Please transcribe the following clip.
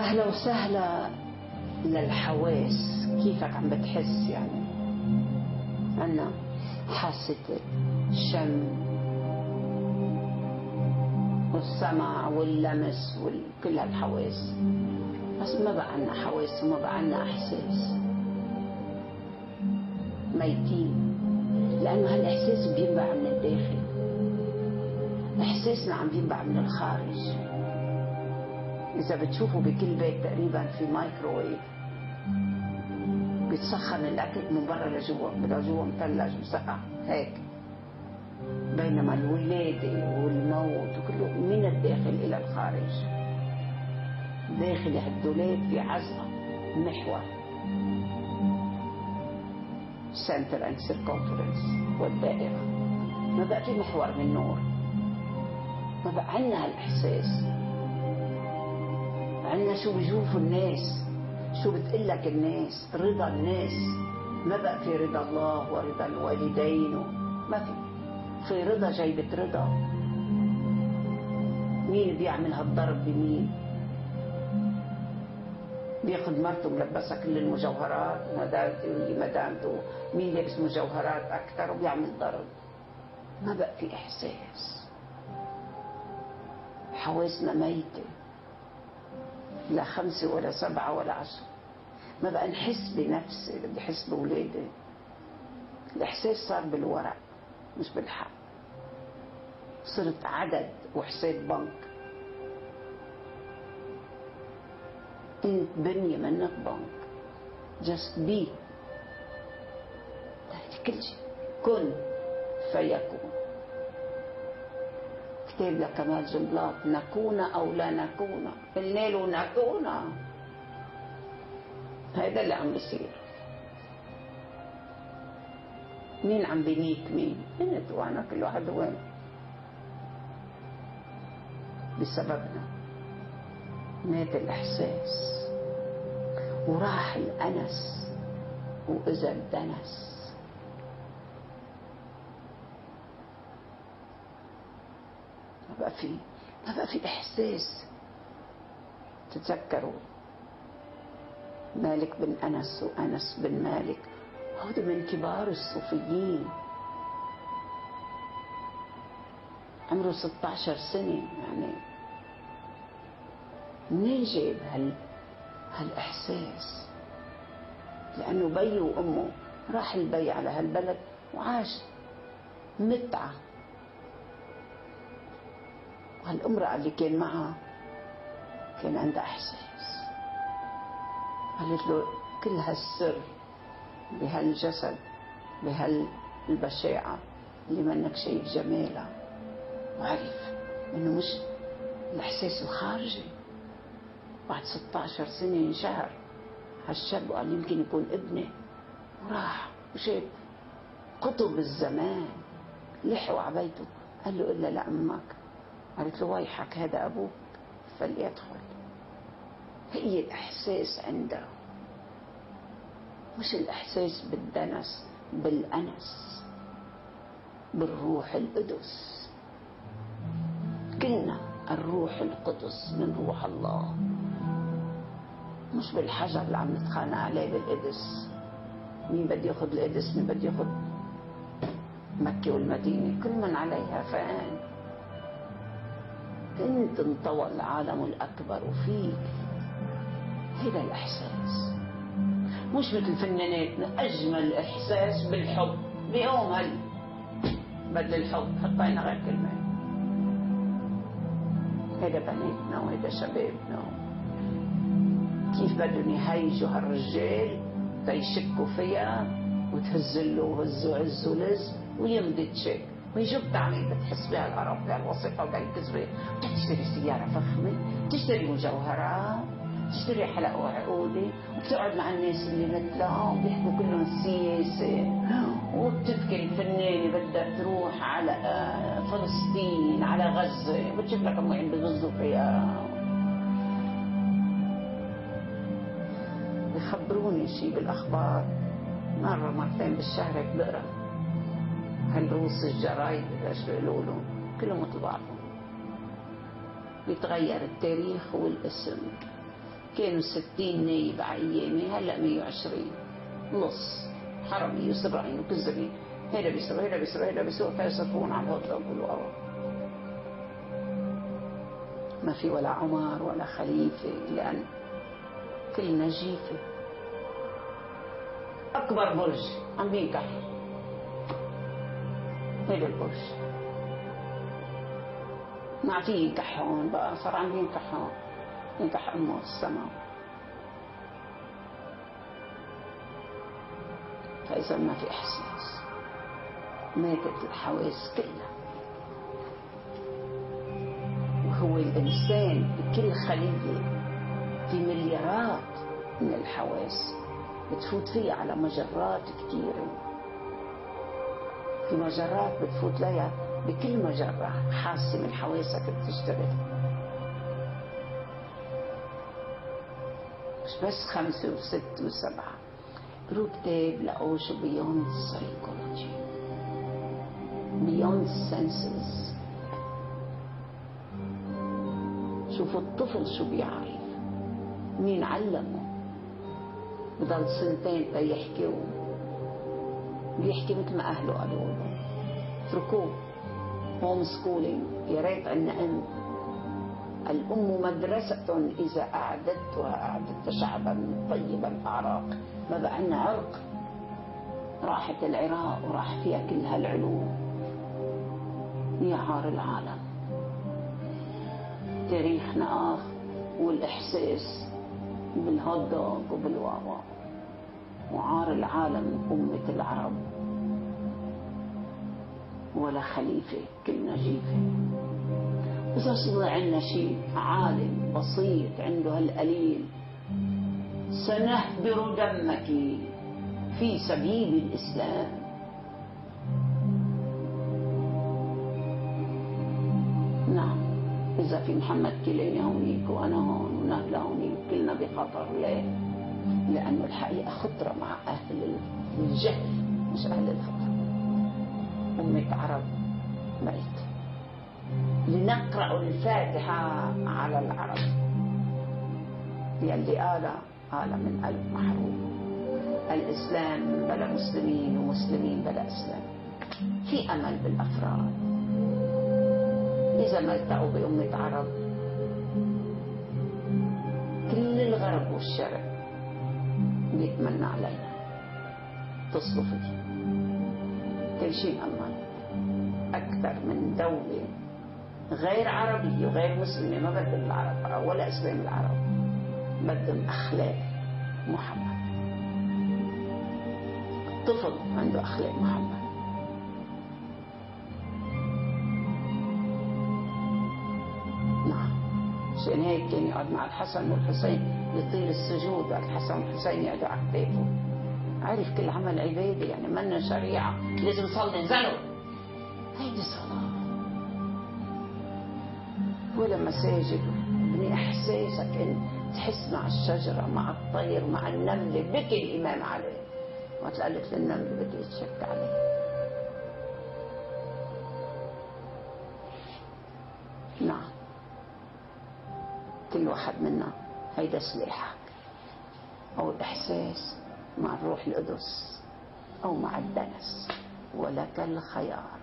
أهلا وسهلا. للحواس. كيفك عم بتحس يعني؟ عنا حاسة الشم والسمع واللمس وكل هالحواس. بس ما بقى عنا حواس وما بقى عنا إحساس. ميتين. لأنه هالإحساس بينبع من الداخل. إحساسنا عم بينبع من الخارج. إذا بتشوفوا بكل بيت تقريبا في مايكروويف بيتسخن الأكل من برا لجوا لجوا مثلج مسقع هيك. بينما الولادة والموت وكله من الداخل إلى الخارج. داخل هالدولاب في عزقة محور. center and circumference والدائرة. ما بقى في محور من نور. ما بقى عنا هالإحساس. عنا شو بيشوفوا الناس؟ شو بتقلك الناس؟ رضا الناس. ما بقى في رضا الله ورضا الوالدين ما في. في رضا جايبة رضا. مين بيعمل هالضرب؟ بمين؟ بياخد مرته ملبسها كل المجوهرات وهي مدامته. مين لابس مجوهرات أكثر وبيعمل ضرب؟ ما بقى في إحساس. حواسنا ميتة. لا خمسة ولا سبعة ولا عشرة. ما بقى نحس بنفسي بدي أحس بأولادي الإحساس صار بالورق مش بالحق. صرت عدد وحساب بنك. إنت بنية منك بنك. Just be. كل شيء. كن فيكون. كتاب لكمال جنبلاط نكون أو لا نكون. قلنا له نكون هذا اللي عم بيصير مين عم بيميت مين؟ انت وأنا كل واحد وين؟ بسببنا. مات الإحساس. وراح الأنس. واذا الدنس. بقى في ما بقى في إحساس. تتذكروا. مالك بن أنس وأنس بن مالك. هذا من كبار الصوفيين. عمره 16 سنة يعني. منين جاب هال هالإحساس؟ لأنه بي وأمه راح البي على هالبلد وعاش متعة. وهالامرأة اللي كان معها كان عندها إحساس. قالت له كل هالسر بهالجسد بهالبشاعة اللي منك شايف جمالها وعرف إنه مش الإحساس الخارجي. بعد 16 سنة انشهر هالشاب وقال يمكن يكون ابني. وراح وشاف قطب الزمان لحوا على بيته. قال له إلا لأمك. قالت له ويحك هذا أبوك فليدخل. هي الإحساس عنده. مش الإحساس بالدنس بالأنس بالروح القدس. كلنا الروح القدس من روح الله. مش بالحجر اللي عم نتخانق عليه بالقدس. مين بده ياخذ القدس؟ مين بده ياخذ مكة والمدينة؟ كل من عليها فان. انت انطوى العالم الأكبر وفيك هذا الإحساس. مش مثل فناناتنا أجمل إحساس بالحب بيوم هل بدل الحب. حطينا غير كلمة. هيدا بناتنا وهيدا شبابنا. كيف بدهم يهيجوا هالرجال تيشكوا فيها وتهزله وهزوا عزوا لز ويمضي تشيك. ويجوا بتعمل بتحس بهالقرف بهالوثيقه وبهالكذبه بتشتري سيارة فخمة بتشتري مجوهرات تشتري حلق وعقودة وبتقعد مع الناس اللي مثلها بيحكوا كلهم سياسة. وبتبكي الفنانة بدها تروح على فلسطين على غزة. بتشوف لك وين بغزوا فيها بخبروني شي بالأخبار. مرة مرتين بالشهر هيك هالروس الجرايد إيش بيقولوا له كلهم مثل بعضهم بيتغير التاريخ والاسم. كانوا ستين نايب على أيامي هلا 120 نص. حرمي وسبعين وكذابين هيدا بيسوي هيدا بيسوي هيدا بيسوي فيصرفون على الهدى وكل ما في ولا عمر ولا خليفة لأن كلنا جيفة أكبر برج عم بينكح هيدا البرج ما في ينكحون بقى صار عم بينكحون ينكح أمه السماء فإذا ما في إحساس. ماتت الحواس كلها. وهو الإنسان بكل خلية في مليارات من الحواس. بتفوت فيها على مجرات كثيرة في مجرات بتفوت لها بكل مجرة حاسة من حواسك بتشتغل. مش بس خمسة وستة وسبعة. قروا كتاب لقوا شو بيوند psychology. Beyond senses. شوفوا الطفل شو بيعرف. مين علمه؟ بضل سنتين تيحكي بيحكي مثل ما أهله قالوا له. اتركوه. homeschooling يا ريت عندنا أم. الأم مدرسة إذا أعددتها أعددت شعبا طيب الأعراق ما بقى عندنا عرق. راحت العراق وراح فيها كل هالعلوم يا عار العالم. تاريخنا آخ والإحساس بالهوت دوغ وبالواوا وعار العالم أمة العرب. ولا خليفة كلنا جيفة إذا صار عندنا شيء عالم بسيط عنده هالقليل. سنهدر دمك في سبيل الإسلام. نعم إذا في محمد كليني هونيك وأنا هون ونهلا هونيك كلنا بخطر ليه؟ لأنه الحقيقة خطرة مع أهل الجهل مش أهل الفطرة أمة عرب ميت لنقرأ الفاتحة على العرب. يلي قال قال من قلب محروم. الإسلام بلا مسلمين ومسلمين بلا إسلام. في أمل بالأفراد. إذا ما التقوا بأمة عرب. كل الغرب والشرق بيتمنى علينا. تصلوا فيه. كل شيء مأمن أكثر من دولة غير عربية وغير مسلمة ما بدهم العرب ولا إسلام العرب. بدهم أخلاق محمد طفل عنده أخلاق محمد نعم. عشان هيك كان يقعد مع الحسن والحسين يطيل السجود الحسن والحسين يقعدوا على كتافه عرف كل عمل عبادة يعني منا شريعة. لازم نصلي زلوا هيدي صلاه ولا مساجد. بني إحساسك إن تحس مع الشجرة مع الطير مع النملة. بكي الامام عليه. ما قالت للنمله بدي اتشك عليه. نعم. كل واحد منا هيدا سلاحك. أو الاحساس مع الروح القدس أو مع الدنس. ولك الخيار.